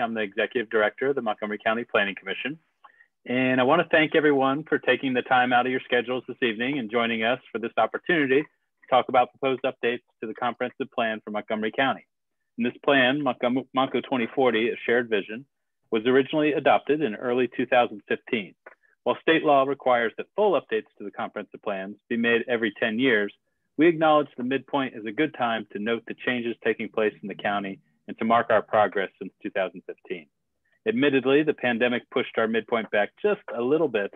I'm the Executive Director of the Montgomery County Planning Commission. And I want to thank everyone for taking the time out of your schedules this evening and joining us for this opportunity to talk about proposed updates to the comprehensive plan for Montgomery County. And this plan, Montco 2040, a shared vision, was originally adopted in early 2015. While state law requires that full updates to the comprehensive plans be made every 10 years, we acknowledge the midpoint is a good time to note the changes taking place in the county and to mark our progress since 2015. Admittedly, the pandemic pushed our midpoint back just a little bit,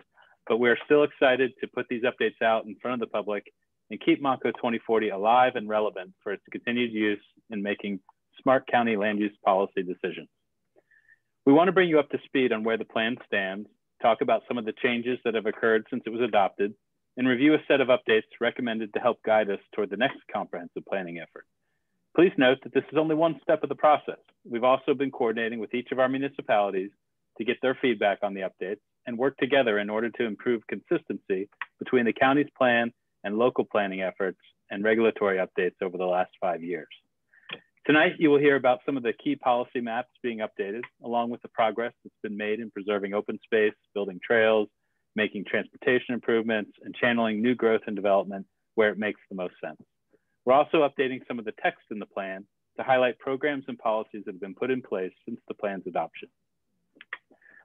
but we are still excited to put these updates out in front of the public and keep Montco 2040 alive and relevant for its continued use in making smart county land use policy decisions. We want to bring you up to speed on where the plan stands, talk about some of the changes that have occurred since it was adopted, and review a set of updates recommended to help guide us toward the next comprehensive planning effort. Please note that this is only one step of the process. We've also been coordinating with each of our municipalities to get their feedback on the updates and work together in order to improve consistency between the county's plan and local planning efforts and regulatory updates over the last five years. Tonight, you will hear about some of the key policy maps being updated, along with the progress that's been made in preserving open space, building trails, making transportation improvements, and channeling new growth and development where it makes the most sense. We're also updating some of the text in the plan to highlight programs and policies that have been put in place since the plan's adoption.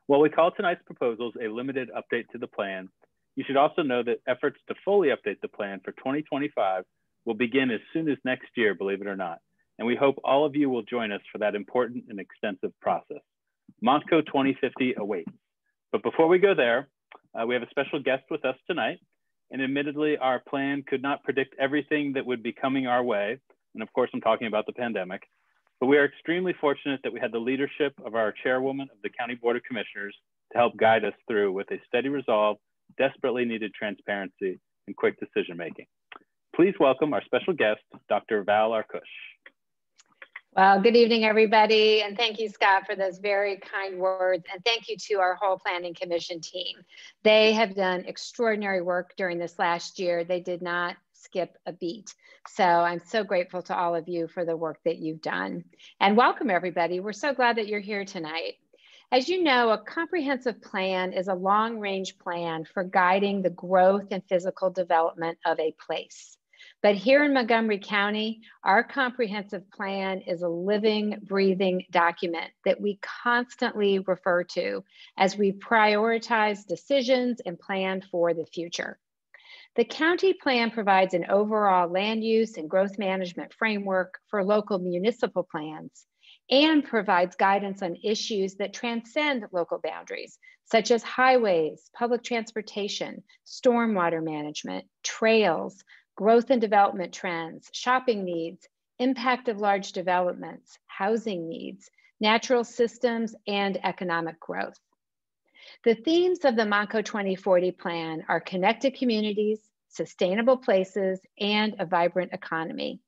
While we call tonight's proposals a limited update to the plan, you should also know that efforts to fully update the plan for 2025 will begin as soon as next year, believe it or not. And we hope all of you will join us for that important and extensive process. Montco 2050 awaits. But before we go there, uh, we have a special guest with us tonight. And admittedly, our plan could not predict everything that would be coming our way. And of course, I'm talking about the pandemic. But we are extremely fortunate that we had the leadership of our chairwoman of the County Board of Commissioners to help guide us through with a steady resolve, desperately needed transparency, and quick decision making. Please welcome our special guest, Dr. Val Arkoosh. Well, good evening, everybody. And thank you, Scott, for those very kind words. And thank you to our whole Planning Commission team. They have done extraordinary work during this last year. They did not skip a beat. So I'm so grateful to all of you for the work that you've done. And welcome, everybody. We're so glad that you're here tonight. As you know, a comprehensive plan is a long range plan for guiding the growth and physical development of a place. But here in Montgomery County, our comprehensive plan is a living, breathing document that we constantly refer to as we prioritize decisions and plan for the future. The county plan provides an overall land use and growth management framework for local municipal plans and provides guidance on issues that transcend local boundaries, such as highways, public transportation, stormwater management, trails, growth and development trends, shopping needs, impact of large developments, housing needs, natural systems, and economic growth. The themes of the Montco 2040 plan are connected communities, sustainable places, and a vibrant economy.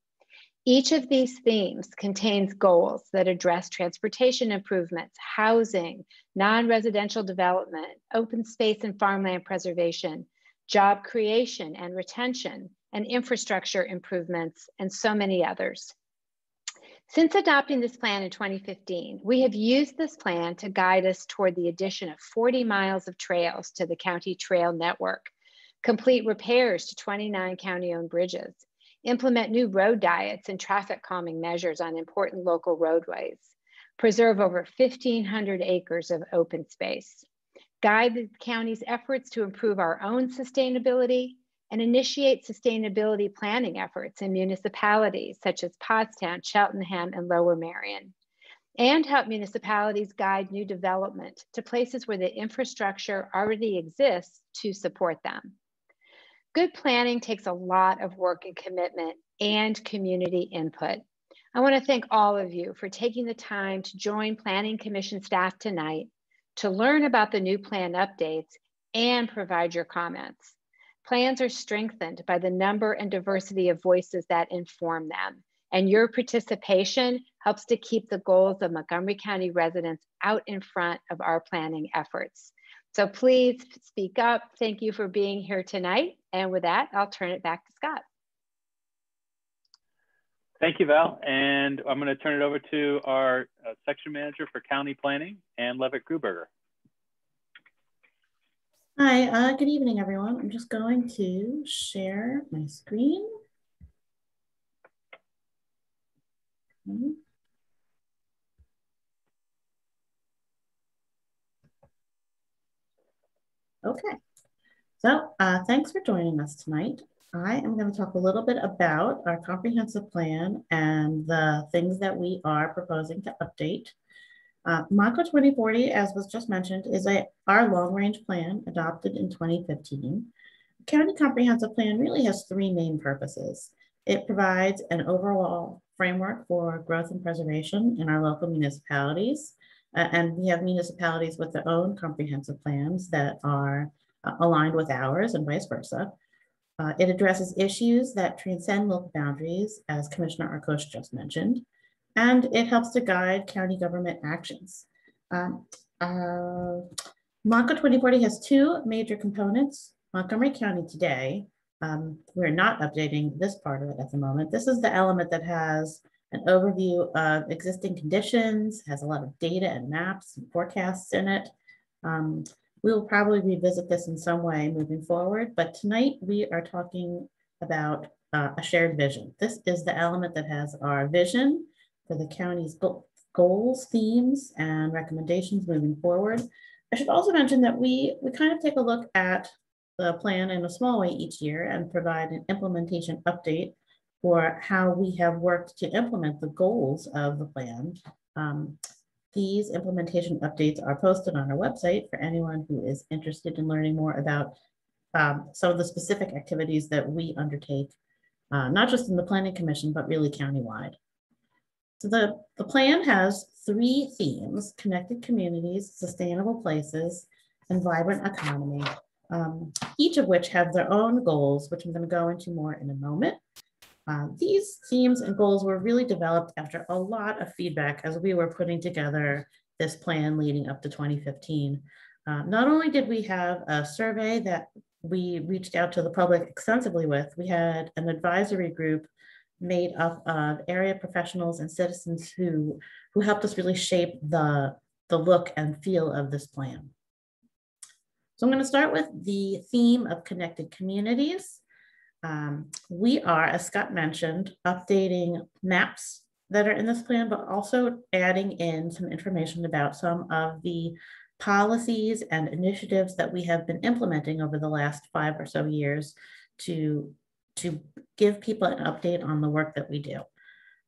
Each of these themes contains goals that address transportation improvements, housing, non-residential development, open space and farmland preservation, job creation and retention, and infrastructure improvements, and so many others. Since adopting this plan in 2015, we have used this plan to guide us toward the addition of 40 miles of trails to the county trail network, complete repairs to 29 county-owned bridges, implement new road diets and traffic calming measures on important local roadways, preserve over 1,500 acres of open space, guide the county's efforts to improve our own sustainability, and initiate sustainability planning efforts in municipalities such as Pottstown, Cheltenham, and Lower Merion, and help municipalities guide new development to places where the infrastructure already exists to support them. Good planning takes a lot of work and commitment and community input. I wanna thank all of you for taking the time to join Planning Commission staff tonight to learn about the new plan updates and provide your comments. Plans are strengthened by the number and diversity of voices that inform them. And your participation helps to keep the goals of Montgomery County residents out in front of our planning efforts. So please speak up. Thank you for being here tonight. And with that, I'll turn it back to Scott. Thank you, Val. And I'm going to turn it over to our uh, section manager for county planning, Ann Leavitt Gruberger. Hi, uh, good evening, everyone. I'm just going to share my screen. Okay, so uh, thanks for joining us tonight. I am going to talk a little bit about our comprehensive plan and the things that we are proposing to update. Uh, Montco 2040, as was just mentioned, is a, our long-range plan adopted in 2015. The County Comprehensive Plan really has three main purposes. It provides an overall framework for growth and preservation in our local municipalities. Uh, and we have municipalities with their own comprehensive plans that are uh, aligned with ours and vice versa. Uh, it addresses issues that transcend local boundaries, as Commissioner Arkoosh just mentioned, and it helps to guide county government actions. Um, uh, Montco 2040 has two major components. Montgomery County today, um, we're not updating this part of it at the moment. This is the element that has an overview of existing conditions, has a lot of data and maps and forecasts in it. Um, we will probably revisit this in some way moving forward, but tonight we are talking about uh, a shared vision. This is the element that has our vision for the county's goals, themes, and recommendations moving forward. I should also mention that we, we kind of take a look at the plan in a small way each year and provide an implementation update for how we have worked to implement the goals of the plan. Um, these implementation updates are posted on our website for anyone who is interested in learning more about um, some of the specific activities that we undertake, uh, not just in the Planning Commission, but really countywide. So the, the plan has three themes, connected communities, sustainable places, and vibrant economy, um, each of which have their own goals, which I'm gonna go into more in a moment. Uh, these themes and goals were really developed after a lot of feedback as we were putting together this plan leading up to 2015. Uh, not only did we have a survey that we reached out to the public extensively with, we had an advisory group made up of area professionals and citizens who, who helped us really shape the, the look and feel of this plan. So I'm going to start with the theme of connected communities. Um, we are, as Scott mentioned, updating maps that are in this plan, but also adding in some information about some of the policies and initiatives that we have been implementing over the last five or so years to, to give people an update on the work that we do.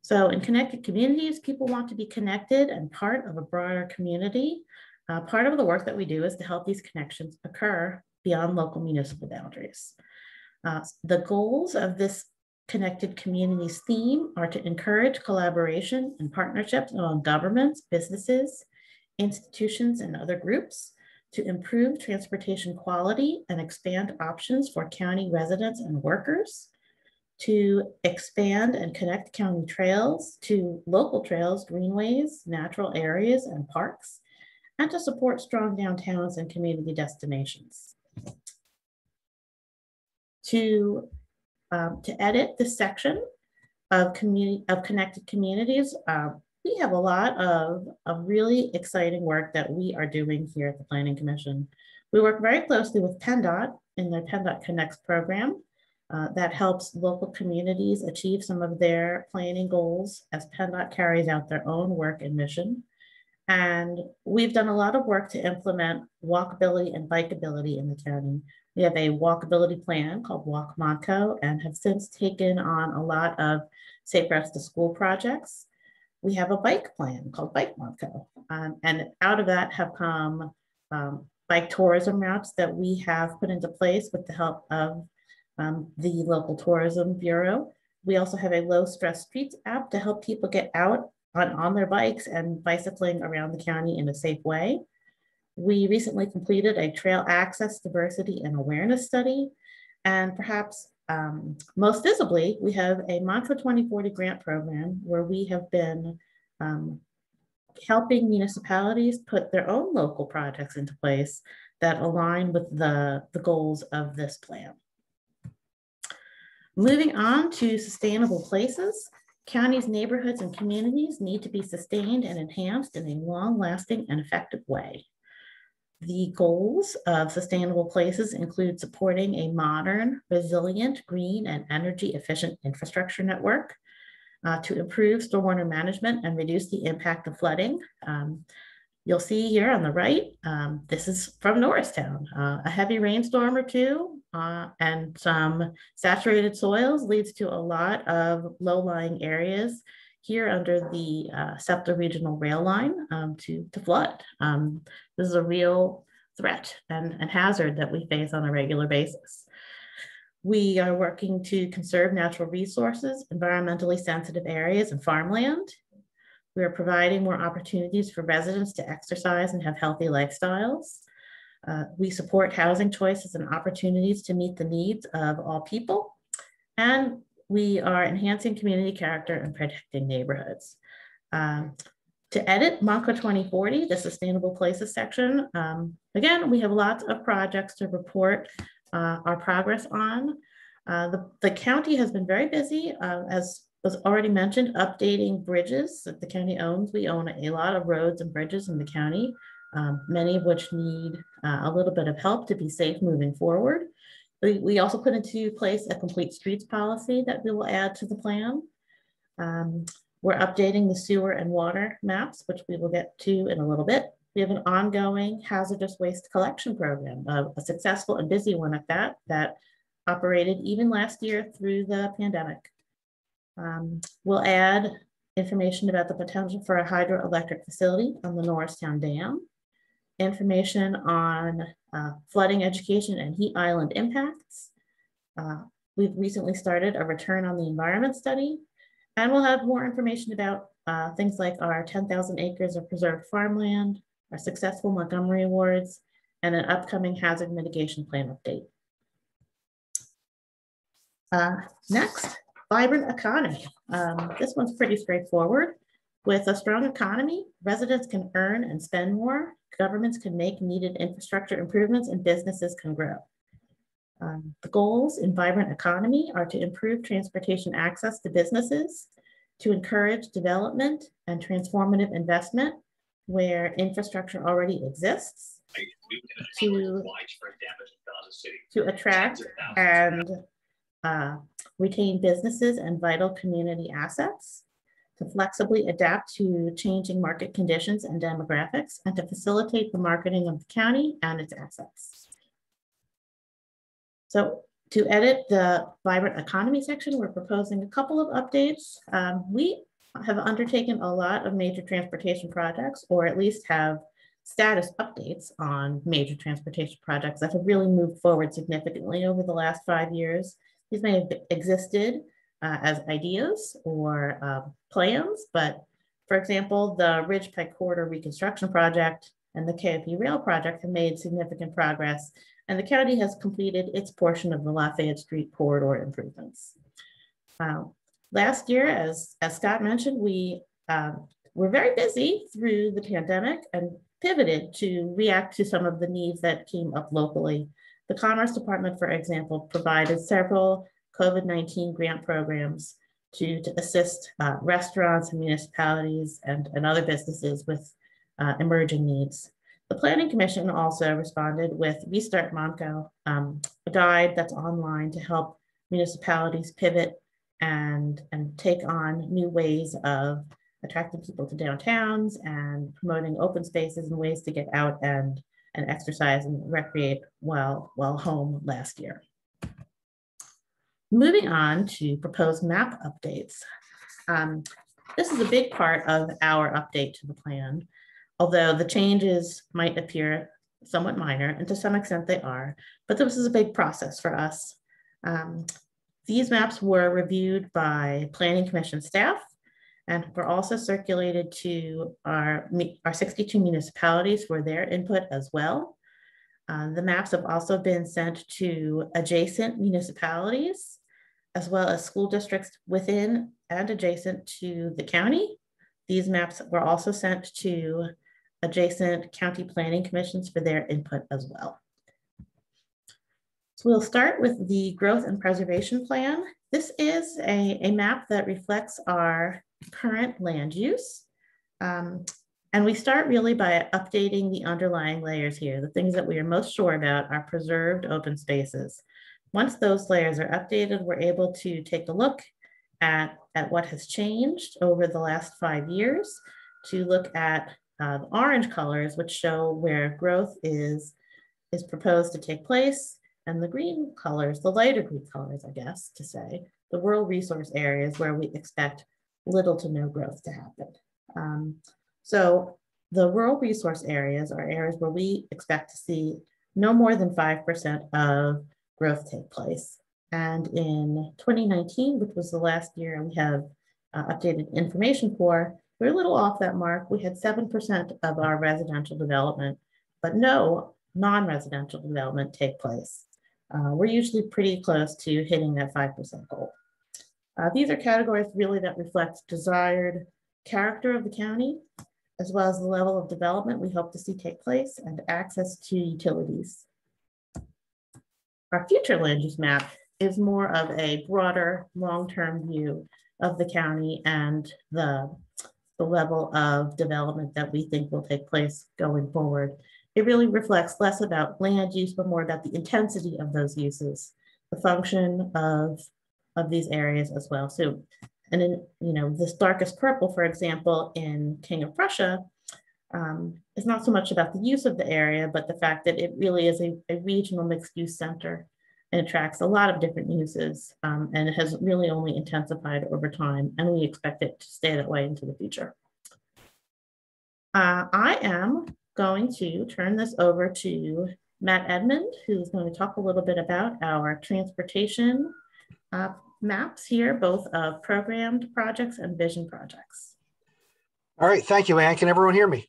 So in connected communities, people want to be connected and part of a broader community. Uh, part of the work that we do is to help these connections occur beyond local municipal boundaries. Uh, the goals of this Connected Communities theme are to encourage collaboration and partnerships among governments, businesses, institutions, and other groups, to improve transportation quality and expand options for county residents and workers, to expand and connect county trails to local trails, greenways, natural areas, and parks, and to support strong downtowns and community destinations to, um, to edit this section of community of connected communities. Uh, we have a lot of, of really exciting work that we are doing here at the Planning Commission. We work very closely with PennDOT in their PennDOT Connects program uh, that helps local communities achieve some of their planning goals as PennDOT carries out their own work and mission. And we've done a lot of work to implement walkability and bikeability in the county. We have a walkability plan called Walk Montco and have since taken on a lot of safe routes to school projects. We have a bike plan called Bike Montco. Um, and out of that have come um, bike tourism routes that we have put into place with the help of um, the local tourism bureau. We also have a low stress streets app to help people get out on, on their bikes and bicycling around the county in a safe way. We recently completed a trail access, diversity, and awareness study. And perhaps um, most visibly, we have a Montco 2040 grant program where we have been um, helping municipalities put their own local projects into place that align with the, the goals of this plan. Moving on to sustainable places. counties, neighborhoods and communities need to be sustained and enhanced in a long-lasting and effective way. The goals of sustainable places include supporting a modern, resilient, green, and energy efficient infrastructure network uh, to improve stormwater management and reduce the impact of flooding. Um, you'll see here on the right, um, this is from Norristown. Uh, a heavy rainstorm or two uh, and some saturated soils leads to a lot of low-lying areas here under the uh, SEPTA regional rail line um, to, to flood. Um, this is a real threat and, and hazard that we face on a regular basis. We are working to conserve natural resources, environmentally sensitive areas and farmland. We are providing more opportunities for residents to exercise and have healthy lifestyles. Uh, we support housing choices and opportunities to meet the needs of all people. And we are enhancing community character and protecting neighborhoods. Um, to edit Montco 2040, the Sustainable Places section, um, again, we have lots of projects to report uh, our progress on. Uh, the, the county has been very busy, uh, as was already mentioned, updating bridges that the county owns. We own a lot of roads and bridges in the county, um, many of which need uh, a little bit of help to be safe moving forward. We, we also put into place a complete streets policy that we will add to the plan. Um, we're updating the sewer and water maps, which we will get to in a little bit. We have an ongoing hazardous waste collection program, a, a successful and busy one at that, that operated even last year through the pandemic. Um, we'll add information about the potential for a hydroelectric facility on the Norristown Dam, information on uh, flooding education and heat island impacts. Uh, we've recently started a return on the environment study, and we'll have more information about uh, things like our 10,000 acres of preserved farmland, our successful Montgomery Awards, and an upcoming hazard mitigation plan update. Uh, next, vibrant economy. Um, this one's pretty straightforward. With a strong economy, residents can earn and spend more, governments can make needed infrastructure improvements, and businesses can grow. Um, the goals in vibrant economy are to improve transportation access to businesses, to encourage development and transformative investment, where infrastructure already exists to, to attract and uh, retain businesses and vital community assets, to flexibly adapt to changing market conditions and demographics, and to facilitate the marketing of the county and its assets. So to edit the vibrant economy section, we're proposing a couple of updates. Um, we have undertaken a lot of major transportation projects, or at least have status updates on major transportation projects that have really moved forward significantly over the last five years. These may have existed uh, as ideas or uh, plans, but for example, the Ridge Pike Corridor Reconstruction Project and the KOP Rail Project have made significant progress, and the county has completed its portion of the Lafayette Street corridor improvements. Uh, Last year, as, as Scott mentioned, we um, were very busy through the pandemic and pivoted to react to some of the needs that came up locally. The Commerce Department, for example, provided several COVID-19 grant programs to, to assist uh, restaurants and municipalities and, and other businesses with uh, emerging needs. The Planning Commission also responded with Restart Montco, um, a guide that's online to help municipalities pivot and, and take on new ways of attracting people to downtowns and promoting open spaces and ways to get out and, and exercise and recreate while, while home last year. Moving on to proposed map updates. Um, this is a big part of our update to the plan, although the changes might appear somewhat minor, and to some extent they are, but this is a big process for us. Um, these maps were reviewed by Planning Commission staff and were also circulated to our, our 62 municipalities for their input as well. Uh, the maps have also been sent to adjacent municipalities, as well as school districts within and adjacent to the county. These maps were also sent to adjacent county planning commissions for their input as well. So we'll start with the growth and preservation plan. this is a, a map that reflects our current land use. Um, and we start really by updating the underlying layers here. The things that we are most sure about are preserved open spaces. Once those layers are updated, we're able to take a look at, at what has changed over the last five years to look at uh, the orange colors, which show where growth is, is proposed to take place, and the green colors, the lighter green colors, I guess to say, the rural resource areas where we expect little to no growth to happen. Um, so the rural resource areas are areas where we expect to see no more than 5% of growth take place. And in 2019, which was the last year we have uh, updated information for, we're a little off that mark. We had 7% of our residential development, but no non-residential development take place. Uh, we're usually pretty close to hitting that 5% goal. Uh, these are categories really that reflect desired character of the county, as well as the level of development we hope to see take place and access to utilities. Our future land use map is more of a broader long-term view of the county and the, the level of development that we think will take place going forward it really reflects less about land use, but more about the intensity of those uses, the function of, of these areas as well. So, and in, you know, this darkest purple, for example, in King of Prussia, um, is not so much about the use of the area, but the fact that it really is a, a regional mixed use center and attracts a lot of different uses um, and it has really only intensified over time and we expect it to stay that way into the future. Uh, I am going to turn this over to Matt Edmond, who's going to talk a little bit about our transportation uh, maps here, both of programmed projects and vision projects. All right, thank you, Ann. Can everyone hear me?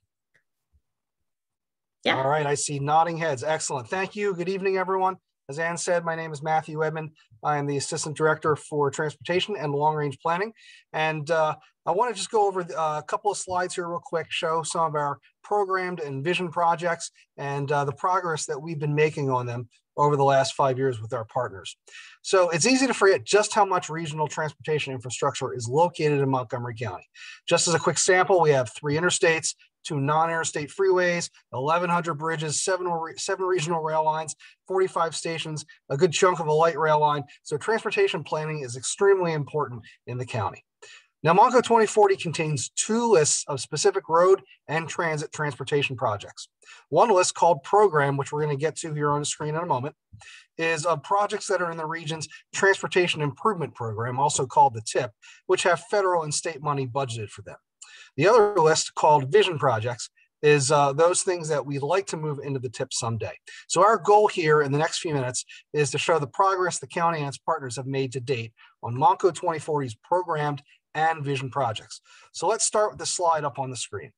Yeah. All right, I see nodding heads. Excellent. Thank you. Good evening, everyone. As Ann said, my name is Matthew Edmond. I am the Assistant Director for Transportation and Long Range Planning. And uh, I want to just go over uh, a couple of slides here real quick, show some of our programmed and vision projects and uh, the progress that we've been making on them over the last five years with our partners. So it's easy to forget just how much regional transportation infrastructure is located in Montgomery County. Just as a quick sample, we have three interstates, two non-interstate freeways, 1,100 bridges, seven, seven regional rail lines, 45 stations, a good chunk of a light rail line. So transportation planning is extremely important in the county. Now, Montco 2040 contains two lists of specific road and transit transportation projects. One list called Program, which we're going to get to here on the screen in a moment, is of projects that are in the region's Transportation Improvement Program, also called the TIP, which have federal and state money budgeted for them. The other list called Vision Projects is uh, those things that we'd like to move into the TIP someday. So our goal here in the next few minutes is to show the progress the county and its partners have made to date on Montco 2040's programmed and vision projects. So let's start with the slide up on the screen.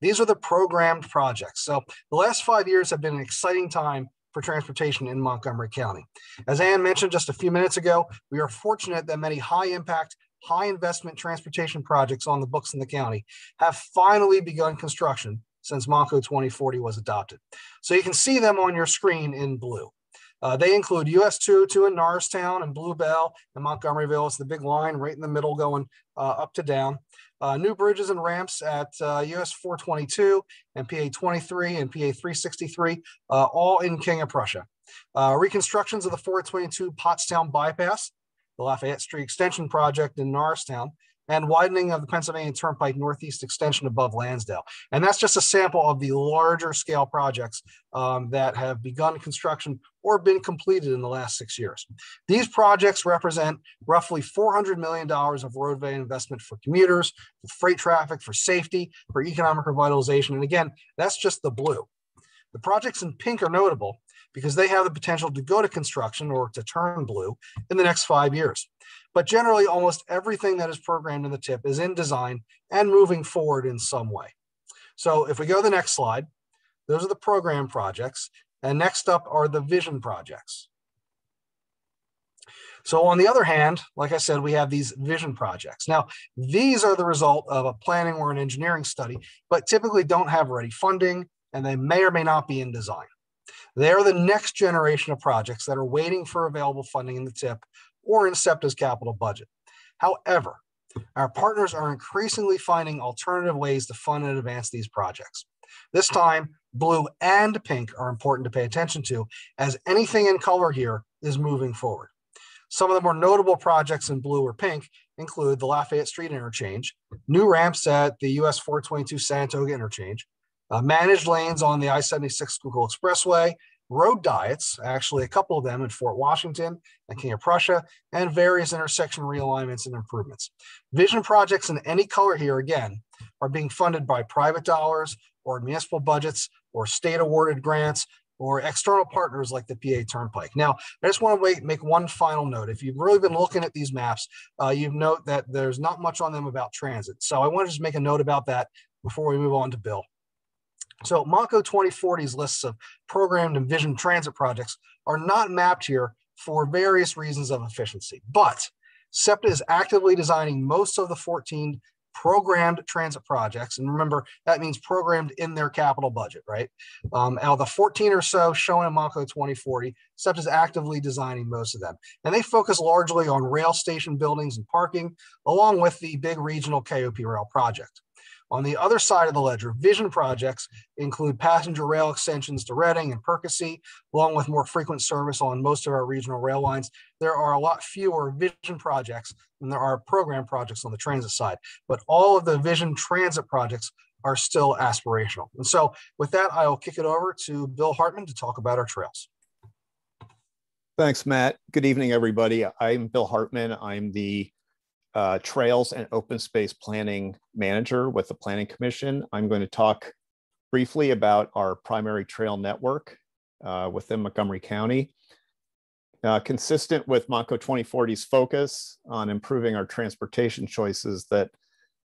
These are the programmed projects. So the last five years have been an exciting time for transportation in Montgomery County. As Ann mentioned just a few minutes ago, we are fortunate that many high impact, high investment transportation projects on the books in the county have finally begun construction since Montco 2040 was adopted. So you can see them on your screen in blue. Uh, they include US 2, 2 in Norristown and Bluebell and Montgomeryville. It's the big line right in the middle going uh, up to down. Uh, new bridges and ramps at US uh, 422 and PA 23 and PA 363, uh, all in King of Prussia. Uh, reconstructions of the 422 Pottstown bypass, the Lafayette Street Extension Project in Norristown, and widening of the Pennsylvania Turnpike Northeast extension above Lansdale. And that's just a sample of the larger scale projects um, that have begun construction or been completed in the last six years. These projects represent roughly $400 million of roadway investment for commuters, for freight traffic, for safety, for economic revitalization. And again, that's just the blue. The projects in pink are notable because they have the potential to go to construction or to turn blue in the next five years. But generally, almost everything that is programmed in the tip is in design and moving forward in some way. So if we go to the next slide, those are the program projects. And next up are the vision projects. So on the other hand, like I said, we have these vision projects. Now, these are the result of a planning or an engineering study, but typically don't have ready funding and they may or may not be in design. They are the next generation of projects that are waiting for available funding in the TIP or in SEPTA's capital budget. However, our partners are increasingly finding alternative ways to fund and advance these projects. This time, blue and pink are important to pay attention to as anything in color here is moving forward. Some of the more notable projects in blue or pink include the Lafayette Street interchange, new ramps at the US 422 Saratoga interchange, uh, managed lanes on the I-76 Schuylkill Expressway, road diets, actually a couple of them in Fort Washington and King of Prussia, and various intersection realignments and improvements. Vision projects in any color here, again, are being funded by private dollars or municipal budgets or state awarded grants or external partners like the PA Turnpike. Now, I just want to wait, make one final note. If you've really been looking at these maps, uh, you note that there's not much on them about transit. So I want to just make a note about that before we move on to Bill. So Montco 2040's lists of programmed and vision transit projects are not mapped here for various reasons of efficiency, but SEPTA is actively designing most of the 14 programmed transit projects. And remember, that means programmed in their capital budget, right? Um, out of the 14 or so shown in Montco 2040, SEPTA is actively designing most of them. And they focus largely on rail station buildings and parking, along with the big regional KOP rail project. On the other side of the ledger, vision projects include passenger rail extensions to Reading and Perkasie, along with more frequent service on most of our regional rail lines. There are a lot fewer vision projects than there are program projects on the transit side, but all of the vision transit projects are still aspirational. And so with that, I will kick it over to Bill Hartman to talk about our trails. Thanks, Matt. Good evening, everybody. I'm Bill Hartman. I'm the uh, Trails and Open Space Planning Manager with the Planning Commission. I'm going to talk briefly about our primary trail network uh, within Montgomery County. Uh, consistent with Montco 2040's focus on improving our transportation choices that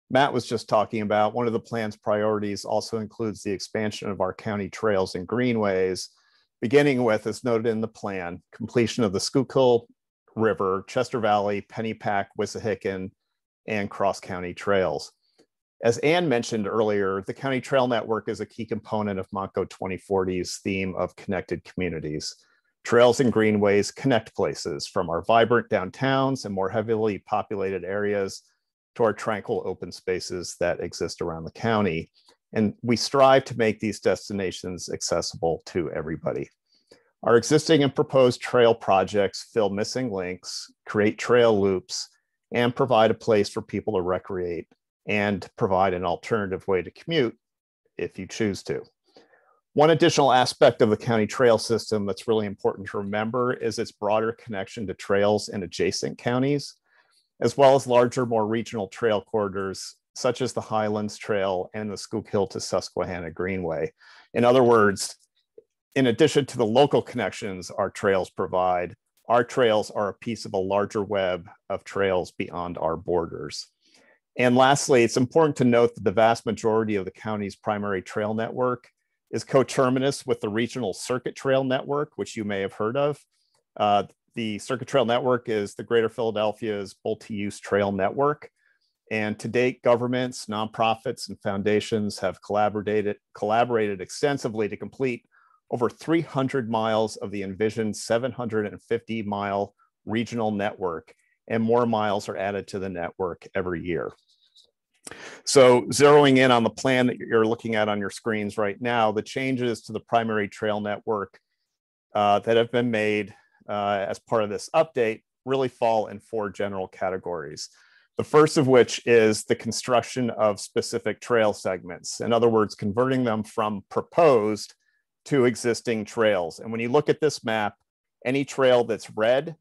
Matt was just talking about, one of the plan's priorities also includes the expansion of our county trails and greenways, beginning with, as noted in the plan, completion of the Schuylkill River, Chester Valley, Pennypack, Wissahickon, and cross county trails. As Ann mentioned earlier, the county trail network is a key component of Montco 2040's theme of connected communities. Trails and greenways connect places from our vibrant downtowns and more heavily populated areas to our tranquil open spaces that exist around the county. And we strive to make these destinations accessible to everybody. Our existing and proposed trail projects fill missing links, create trail loops, and provide a place for people to recreate and provide an alternative way to commute if you choose to. One additional aspect of the county trail system that's really important to remember is its broader connection to trails in adjacent counties, as well as larger, more regional trail corridors, such as the Highlands Trail and the Schuylkill to Susquehanna Greenway. In other words, in addition to the local connections our trails provide, our trails are a piece of a larger web of trails beyond our borders. And lastly, it's important to note that the vast majority of the county's primary trail network is coterminous with the regional circuit trail network, which you may have heard of. Uh, the circuit trail network is the Greater Philadelphia's multi-use trail network. And to date, governments, nonprofits, and foundations have collaborated, collaborated extensively to complete over 300 miles of the envisioned 750 mile regional network, and more miles are added to the network every year. So zeroing in on the plan that you're looking at on your screens right now, the changes to the primary trail network uh, that have been made uh, as part of this update really fall in four general categories. The first of which is the construction of specific trail segments. In other words, converting them from proposed to existing trails. And when you look at this map, any trail that's red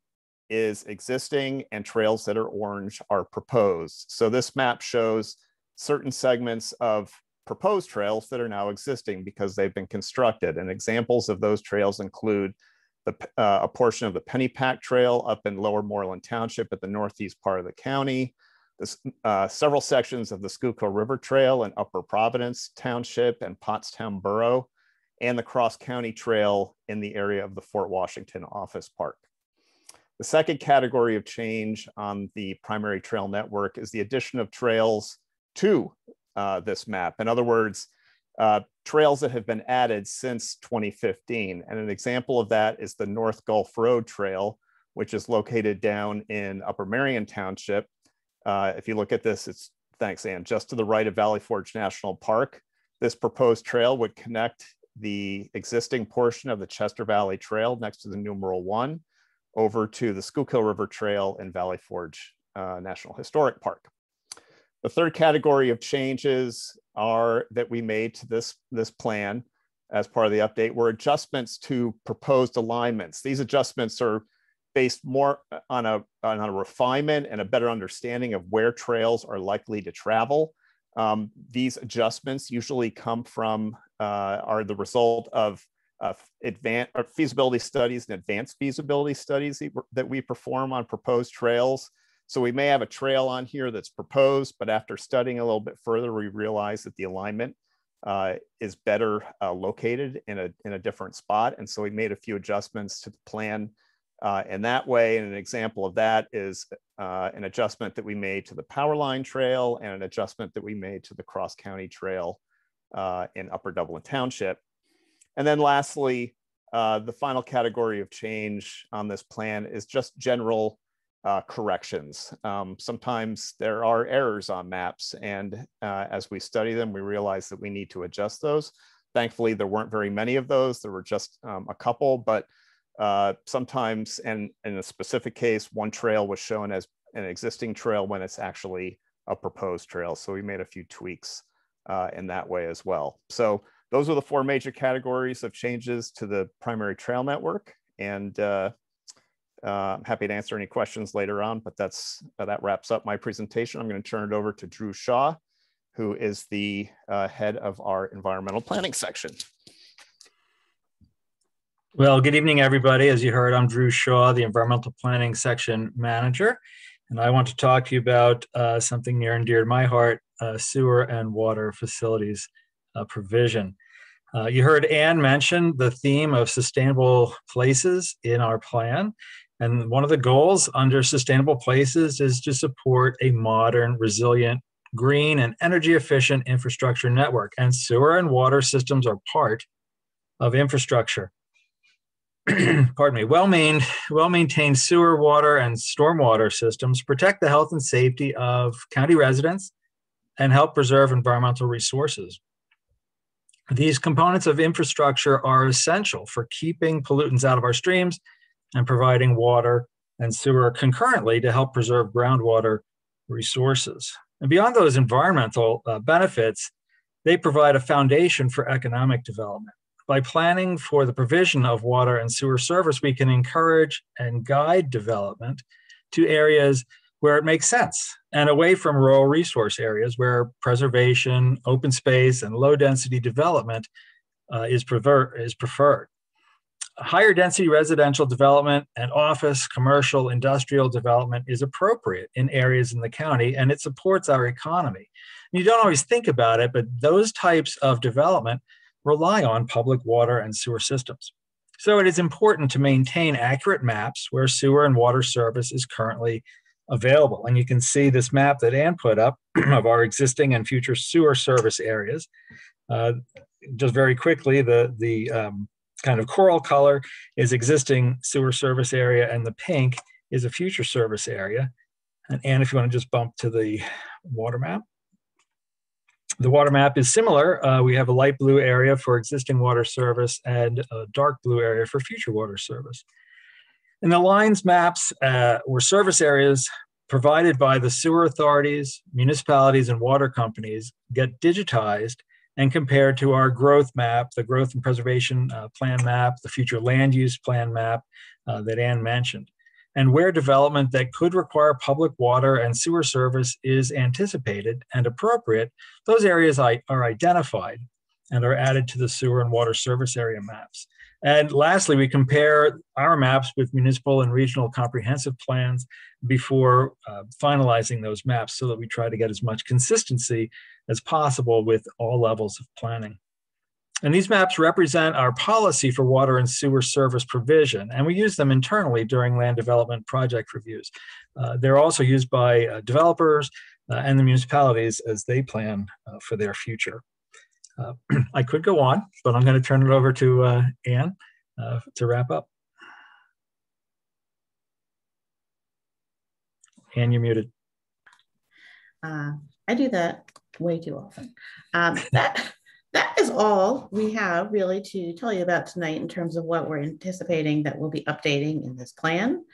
is existing and trails that are orange are proposed. So this map shows certain segments of proposed trails that are now existing because they've been constructed. And examples of those trails include the, uh, a portion of the Pennypack Trail up in Lower Moreland Township at the northeast part of the county, this, uh, several sections of the Schuylkill River Trail in Upper Providence Township and Pottstown Borough, and the Cross County Trail in the area of the Fort Washington Office Park. The second category of change on the primary trail network is the addition of trails to uh, this map. In other words, uh, trails that have been added since 2015. And an example of that is the North Gulf Road Trail, which is located down in Upper Merion Township. Uh, if you look at this, it's thanks, Anne, just to the right of Valley Forge National Park. This proposed trail would connect the existing portion of the Chester Valley Trail next to the numeral one over to the Schuylkill River Trail in Valley Forge uh, National Historic Park. The third category of changes are that we made to this, this plan as part of the update were adjustments to proposed alignments. These adjustments are based more on a, on a refinement and a better understanding of where trails are likely to travel. Um, these adjustments usually come from, uh, are the result of uh, advanced feasibility studies and advanced feasibility studies that we perform on proposed trails. So we may have a trail on here that's proposed, but after studying a little bit further, we realize that the alignment uh, is better uh, located in a, in a different spot. And so we made a few adjustments to the plan uh, in that way. And an example of that is uh, an adjustment that we made to the power line trail and an adjustment that we made to the cross county trail uh, in Upper Dublin Township. And then lastly, uh, the final category of change on this plan is just general uh, corrections. Um, sometimes there are errors on maps, and uh, as we study them, we realize that we need to adjust those. Thankfully, there weren't very many of those. There were just um, a couple, but uh, sometimes, and in a specific case, one trail was shown as an existing trail when it's actually a proposed trail. So we made a few tweaks uh, in that way as well. So those are the four major categories of changes to the primary trail network. And uh, uh, I'm happy to answer any questions later on, but that's uh, that wraps up my presentation. I'm going to turn it over to Drew Shaw, who is the head of our environmental planning section. Well, good evening, everybody. As you heard, I'm Drew Shaw, the environmental planning section manager, and I want to talk to you about uh, something near and dear to my heart, uh, sewer and water facilities uh, provision. you heard Ann mention the theme of sustainable places in our plan. And one of the goals under Sustainable Places is to support a modern, resilient, green, and energy efficient infrastructure network. And sewer and water systems are part of infrastructure. Pardon me. Well maintained, well maintained sewer, water, and stormwater systems protect the health and safety of county residents and help preserve environmental resources. These components of infrastructure are essential for keeping pollutants out of our streams and providing water and sewer concurrently to help preserve groundwater resources. And beyond those environmental uh, benefits, they provide a foundation for economic development. By planning for the provision of water and sewer service, we can encourage and guide development to areas where it makes sense and away from rural resource areas where preservation, open space, and low density development uh, is, prefer- is preferred higher density residential development and office, commercial, industrial development is appropriate in areas in the county and it supports our economy. You don't always think about it, but those types of development rely on public water and sewer systems. So it is important to maintain accurate maps where sewer and water service is currently available. And you can see this map that Ann put up of our existing and future sewer service areas. Uh, just very quickly, the, the um, kind of coral color is existing sewer service area and the pink is a future service area. And, and if you want to just bump to the water map. The water map is similar. Uh, we have a light blue area for existing water service and a dark blue area for future water service. And the lines maps uh, were service areas provided by the sewer authorities, municipalities, and water companies get digitized and compared to our growth map, the growth and preservation uh, plan map, the future land use plan map uh, that Ann mentioned. And where development that could require public water and sewer service is anticipated and appropriate, those areas are identified and are added to the sewer and water service area maps. And lastly, we compare our maps with municipal and regional comprehensive plans before uh, finalizing those maps so that we try to get as much consistency as possible with all levels of planning. And these maps represent our policy for water and sewer service provision, and we use them internally during land development project reviews. Uh, they're also used by uh, developers uh, and the municipalities as they plan uh, for their future. Uh, I could go on, but I'm going to turn it over to uh, Ann to wrap up. Anne, you're muted. I do that way too often. Um, that that is all we have really to tell you about tonight in terms of what we're anticipating that we'll be updating in this plan.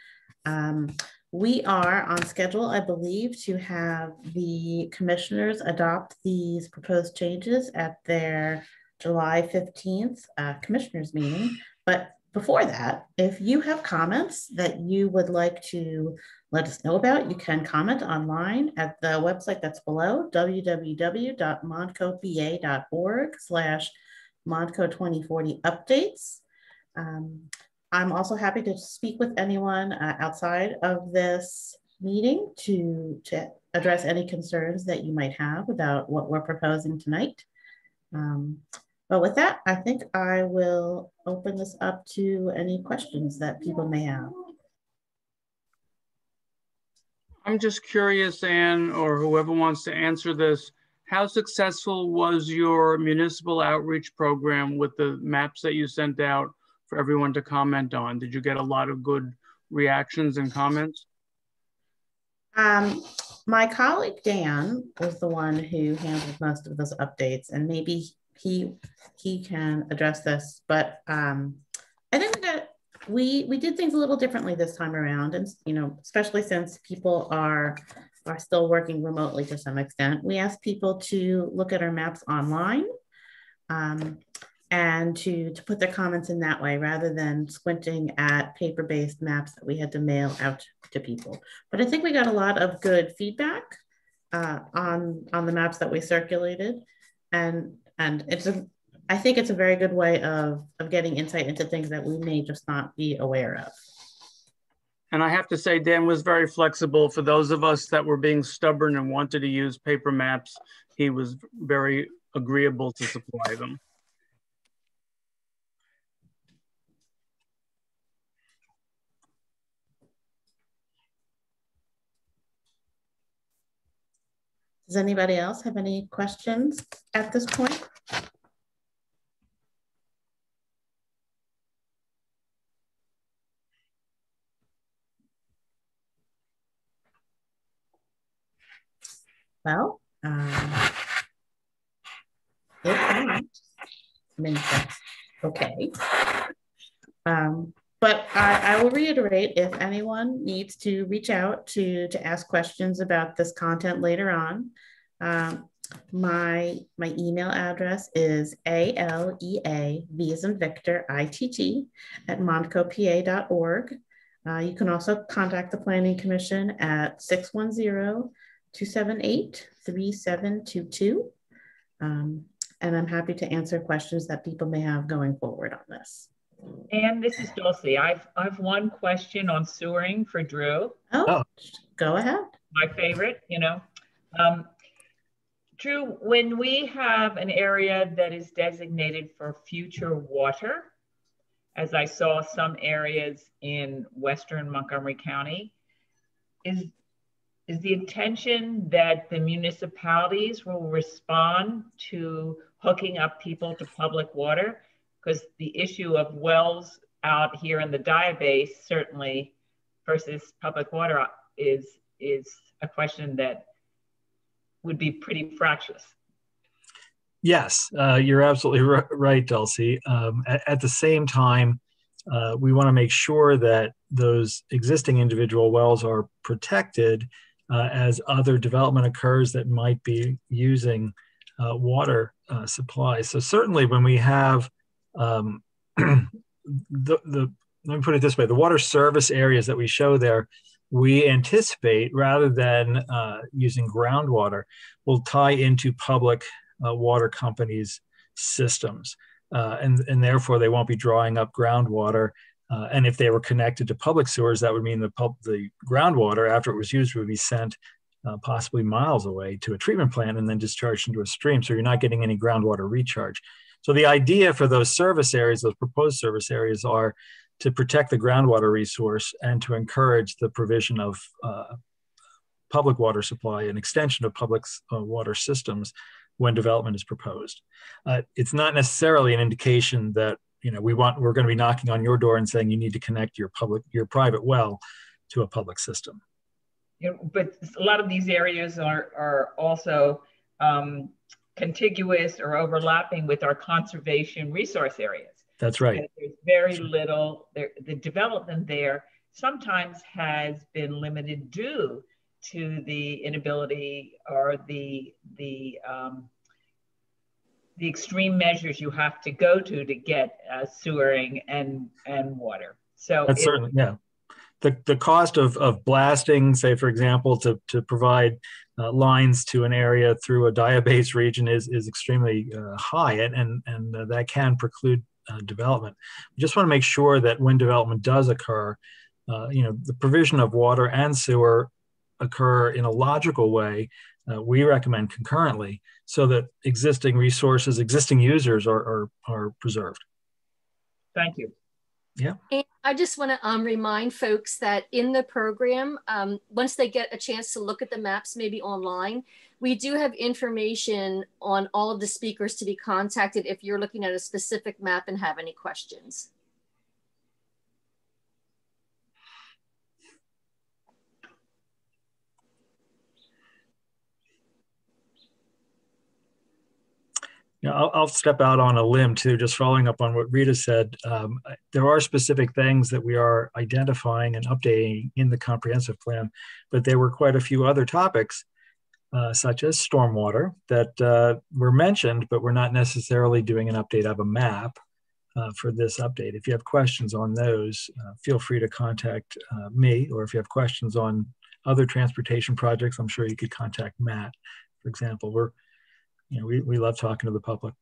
Um, we are on schedule, I believe, to have the commissioners adopt these proposed changes at their July 15th uh, commissioners meeting. But before that, if you have comments that you would like to let us know about, you can comment online at the website that's below, www.montcopa.org slash Montco 2040 updates. Um, I'm also happy to speak with anyone uh, outside of this meeting to, to address any concerns that you might have about what we're proposing tonight. Um, but with that, I think I will open this up to any questions that people may have. I'm just curious, Anne, or whoever wants to answer this, how successful was your municipal outreach program with the maps that you sent out for everyone to comment on? Did you get a lot of good reactions and comments? Um, my colleague Dan was the one who handled most of those updates, and maybe he he can address this. But um, I think that we we did things a little differently this time around, and you know, especially since people are are still working remotely to some extent, we asked people to look at our maps online. Um, and to, to put their comments in that way rather than squinting at paper-based maps that we had to mail out to people. But I think we got a lot of good feedback uh, on, on the maps that we circulated. And and it's a I think it's a very good way of of getting insight into things that we may just not be aware of. And I have to say, Dan was very flexible for those of us that were being stubborn and wanted to use paper maps. He was very agreeable to supply them. Does anybody else have any questions at this point? Well, um, okay. Um, but I, I, will reiterate if anyone needs to reach out to, to ask questions about this content later on, um, my, my email address is A-L-E-A, V as in Victor, I-T-T, at montcopa.org. Uh, you can also contact the Planning Commission at 610-278-3722. Um, and I'm happy to answer questions that people may have going forward on this. And this is Dulcie. I've I've one question on sewering for Drew. Oh, oh. go ahead. My favorite, you know. Um, Drew, when we have an area that is designated for future water, as I saw some areas in Western Montgomery County, is is the intention that the municipalities will respond to hooking up people to public water? Because the issue of wells out here in the diabase certainly versus public water is is a question that would be pretty fractious. Yes, uh, you're absolutely right, Dulcie. Um, at, at, the same time, uh, we want to make sure that those existing individual wells are protected uh, as other development occurs that might be using uh, water uh, supply. So certainly when we have um, the, the let me put it this way. The water service areas that we show there we anticipate rather than uh, using groundwater will tie into public uh, water companies systems. Uh, and, and therefore they won't be drawing up groundwater. Uh, and if they were connected to public sewers that would mean the, pub- the groundwater after it was used would be sent uh, possibly miles away to a treatment plant and then discharged into a stream. So you're not getting any groundwater recharge so the idea for those service areas, those proposed service areas, are to protect the groundwater resource and to encourage the provision of uh, public water supply and extension of public uh, water systems when development is proposed. Uh, it's not necessarily an indication that you know we want we're going to be knocking on your door and saying you need to connect your public your private well to a public system. you know, but a lot of these areas are, are also um, contiguous or overlapping with our conservation resource areas. That's right. There's very little, there, the development there sometimes has been limited due to the inability or the, the, um, the extreme measures you have to go to to get uh, sewering and, and water. So That's it- certainly, yeah. The, the cost of, of blasting, say, for example, to, to provide uh, lines to an area through a diabase region is, is extremely uh, high, and, and, and uh, that can preclude uh, development. We just want to make sure that when development does occur, uh, you know, the provision of water and sewer occur in a logical way. Uh, we recommend concurrently so that existing resources, existing users are, are, are preserved. Thank you. And I just want to um, remind folks that in the program, um, once they get a chance to look at the maps, maybe online, we do have information on all of the speakers to be contacted if you're looking at a specific map and have any questions. Yeah, I'll, I'll step out on a limb too, just following up on what Rita said. Um, there are specific things that we are identifying and updating in the comprehensive plan, but there were quite a few other topics, uh, such as stormwater, that uh, were mentioned, but we're not necessarily doing an update of a map uh, for this update. If you have questions on those, uh, feel free to contact uh, me, or if you have questions on other transportation projects, I'm sure you could contact Matt, for example. We're you know, we, we love talking to the public.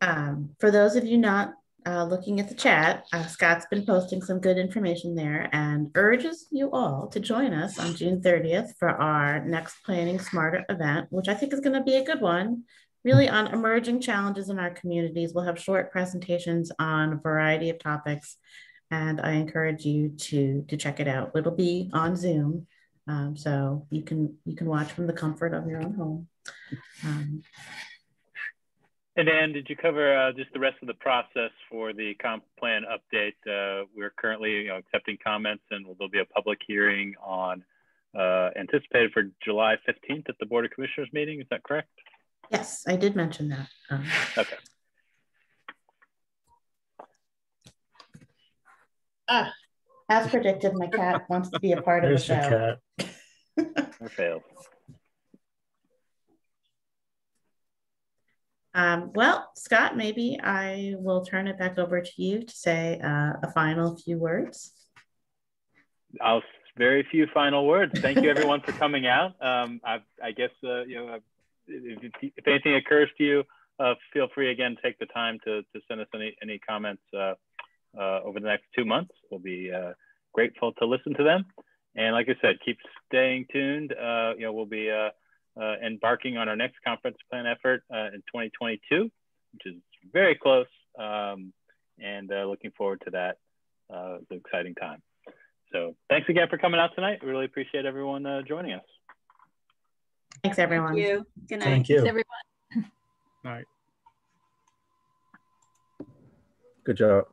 Um, for those of you not uh, looking at the chat, uh, Scott's been posting some good information there and urges you all to join us on June 30th for our next Planning Smarter event, which I think is going to be a good one, really on emerging challenges in our communities. We'll have short presentations on a variety of topics, and I encourage you to, to check it out. It'll be on Zoom, um, so you can, you can watch from the comfort of your own home. Um, And Ann, did you cover uh, just the rest of the process for the comp plan update? Uh, we're currently you know, accepting comments and there'll be a public hearing on uh, anticipated for July 15th at the Board of Commissioners meeting. Is that correct? Yes, I did mention that. Um, Okay. Ah, as predicted, my cat wants to be a part of the There's your show. cat. Or failed. Um, well, Scott, maybe I will turn it back over to you to say uh, a final few words. I'll very few final words. Thank you everyone for coming out. Um, I, I guess uh, you know if, if anything occurs to you, uh, feel free again take the time to, to send us any any comments uh, over the next two months. We'll be uh, grateful to listen to them. And like I said, keep staying tuned. Uh, you know we'll be uh, uh, embarking on our next conference plan effort uh, in 2022, which is very close, um, and uh, looking forward to that. Uh, it's an exciting time. So thanks again for coming out tonight. We really appreciate everyone uh, joining us. Thanks, everyone. Thank you. Good night. Thank you. Everyone. All right. Good job.